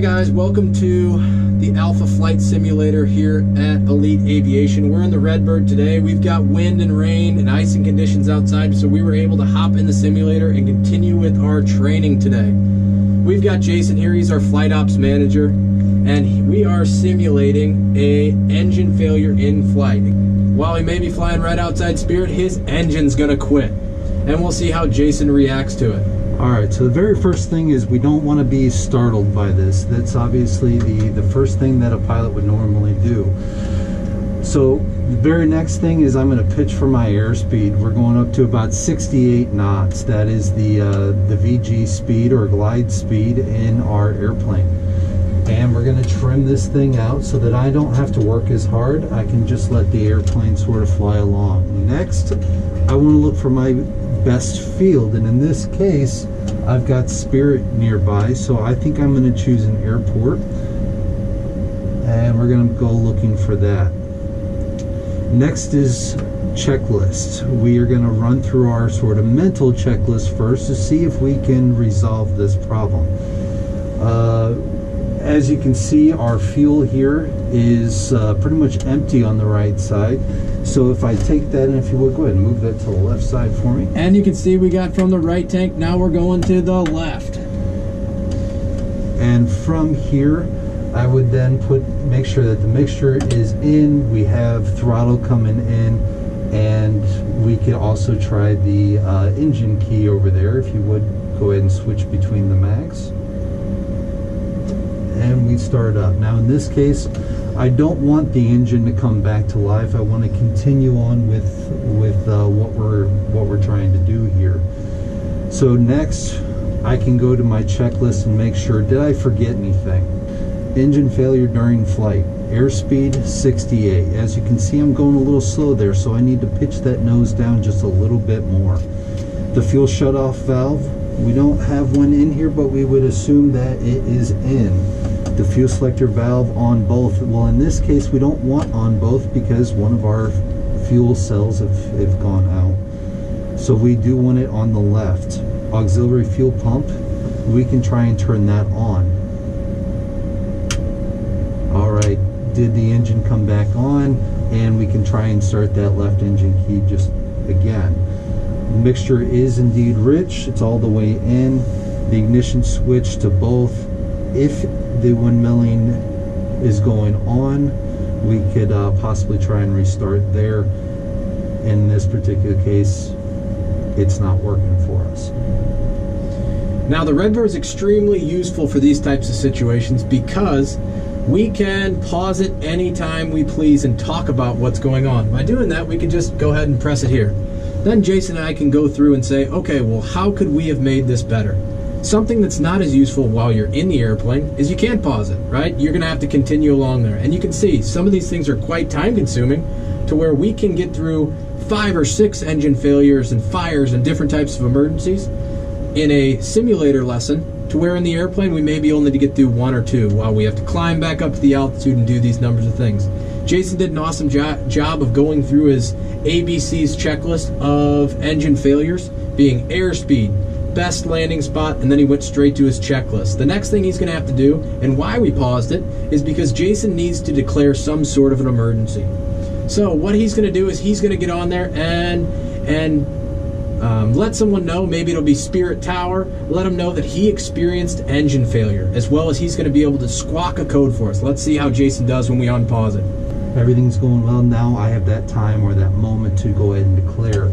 guys, welcome to the Alpha Flight Simulator here at Elite Aviation. We're in the Redbird today. We've got wind and rain and icing conditions outside, so we were able to hop in the simulator and continue with our training today. We've got Jason here, he's our flight ops manager, and we are simulating a engine failure in flight. While he may be flying right outside Spirit, his engine's gonna quit. And we'll see how Jason reacts to it. All right, so the very first thing is we don't want to be startled by this. That's obviously the, the first thing that a pilot would normally do. So the very next thing is I'm going to pitch for my airspeed. We're going up to about 68 knots. That is the, uh, the VG speed or glide speed in our airplane. And we're going to trim this thing out so that I don't have to work as hard. I can just let the airplane sort of fly along. Next, I want to look for my best field. And in this case, I've got Spirit nearby, so I think I'm going to choose an airport. And we're going to go looking for that. Next is checklist. We are going to run through our sort of mental checklist first to see if we can resolve this problem. Uh, as you can see, our fuel here is uh, pretty much empty on the right side. So if I take that, and if you would, go ahead and move that to the left side for me. And you can see we got from the right tank, now we're going to the left. And from here, I would then put make sure that the mixture is in. We have throttle coming in, and we could also try the uh, engine key over there. If you would go ahead and switch between the mags, and we start up. Now in this case, I don't want the engine to come back to life. I want to continue on with with uh, what we're what we're trying to do here. So next, I can go to my checklist and make sure did I forget anything? Engine failure during flight. Airspeed 68. As you can see, I'm going a little slow there, so I need to pitch that nose down just a little bit more. The fuel shutoff valve. We don't have one in here, but we would assume that it is in the fuel selector valve on both. Well, in this case, we don't want on both because one of our fuel cells have, have gone out. So we do want it on the left. Auxiliary fuel pump, we can try and turn that on. All right, did the engine come back on? And we can try and start that left engine key just again. Mixture is indeed rich. It's all the way in. The ignition switch to both. If the windmilling is going on, we could uh, possibly try and restart there. In this particular case, it's not working for us. Now the Redbird is extremely useful for these types of situations because we can pause it anytime we please and talk about what's going on. By doing that, we can just go ahead and press it here. Then Jason and I can go through and say, okay, well, how could we have made this better? Something that's not as useful while you're in the airplane is you can't pause it, right? You're going to have to continue along there. And you can see some of these things are quite time consuming to where we can get through five or six engine failures and fires and different types of emergencies in a simulator lesson to where in the airplane we may be only to get through one or two while we have to climb back up to the altitude and do these numbers of things. Jason did an awesome jo job of going through his ABC's checklist of engine failures, being airspeed, best landing spot, and then he went straight to his checklist. The next thing he's going to have to do, and why we paused it, is because Jason needs to declare some sort of an emergency. So what he's going to do is he's going to get on there and and um, let someone know. Maybe it'll be Spirit Tower. Let them know that he experienced engine failure, as well as he's going to be able to squawk a code for us. Let's see how Jason does when we unpause it. Everything's going well now. I have that time or that moment to go ahead and declare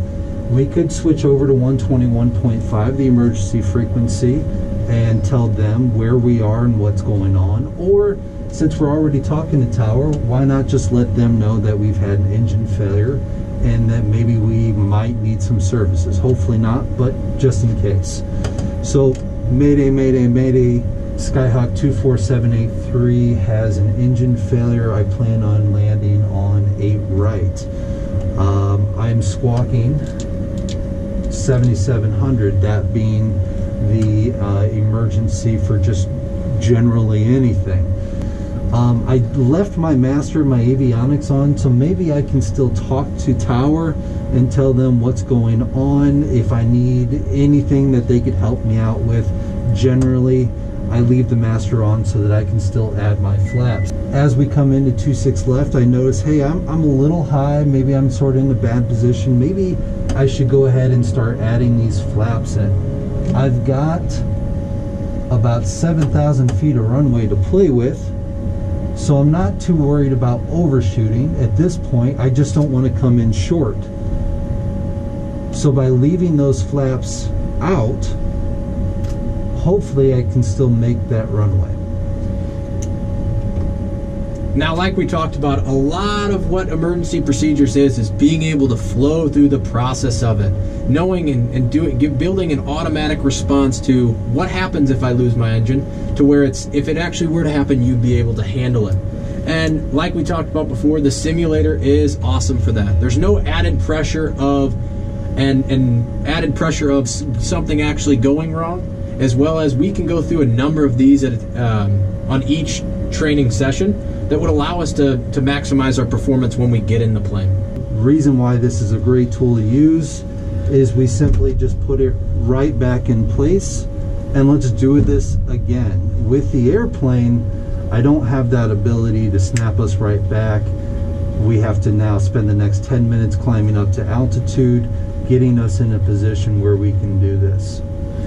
we could switch over to 121.5, the emergency frequency, and tell them where we are and what's going on. Or since we're already talking to Tower, why not just let them know that we've had an engine failure and that maybe we might need some services. Hopefully not, but just in case. So, Mayday, Mayday, Mayday. Skyhawk 24783 has an engine failure. I plan on landing on 8 right. Um, I'm squawking 7700, that being the uh, emergency for just generally anything. Um, I left my master, my avionics on, so maybe I can still talk to Tower and tell them what's going on. If I need anything that they could help me out with, generally, I leave the master on so that I can still add my flaps. As we come into 2-6 left, I notice, hey, I'm, I'm a little high. Maybe I'm sort of in a bad position. Maybe I should go ahead and start adding these flaps in. I've got about 7,000 feet of runway to play with. So I'm not too worried about overshooting. At this point, I just don't want to come in short. So by leaving those flaps out, hopefully I can still make that runway. Now, like we talked about, a lot of what emergency procedures is is being able to flow through the process of it, knowing and, and doing, building an automatic response to what happens if I lose my engine, to where it's if it actually were to happen, you'd be able to handle it. And like we talked about before, the simulator is awesome for that. There's no added pressure of and and added pressure of something actually going wrong, as well as we can go through a number of these at, um, on each training session that would allow us to, to maximize our performance when we get in the plane. Reason why this is a great tool to use is we simply just put it right back in place and let's do this again. With the airplane, I don't have that ability to snap us right back. We have to now spend the next 10 minutes climbing up to altitude, getting us in a position where we can do this.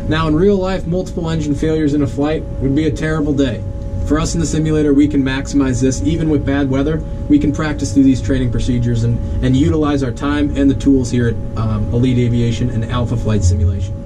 Now in real life, multiple engine failures in a flight would be a terrible day. For us in the simulator, we can maximize this even with bad weather. We can practice through these training procedures and, and utilize our time and the tools here at um, Elite Aviation and Alpha Flight Simulation.